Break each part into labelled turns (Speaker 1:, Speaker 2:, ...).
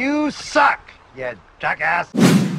Speaker 1: You suck, you jackass.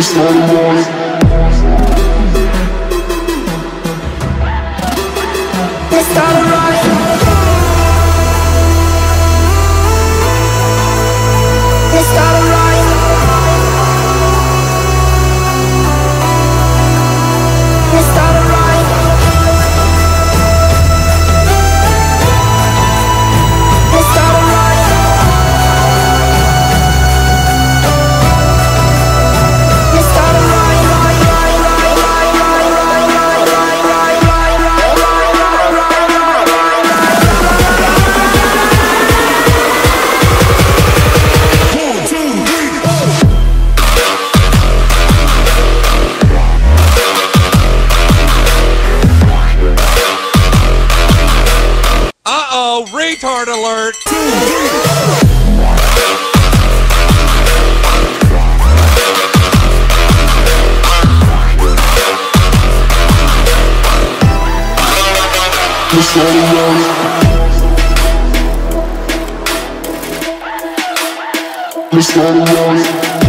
Speaker 2: Start a war.
Speaker 3: Let's start
Speaker 4: Retard alert!
Speaker 2: Let's start a war. Let's start a war.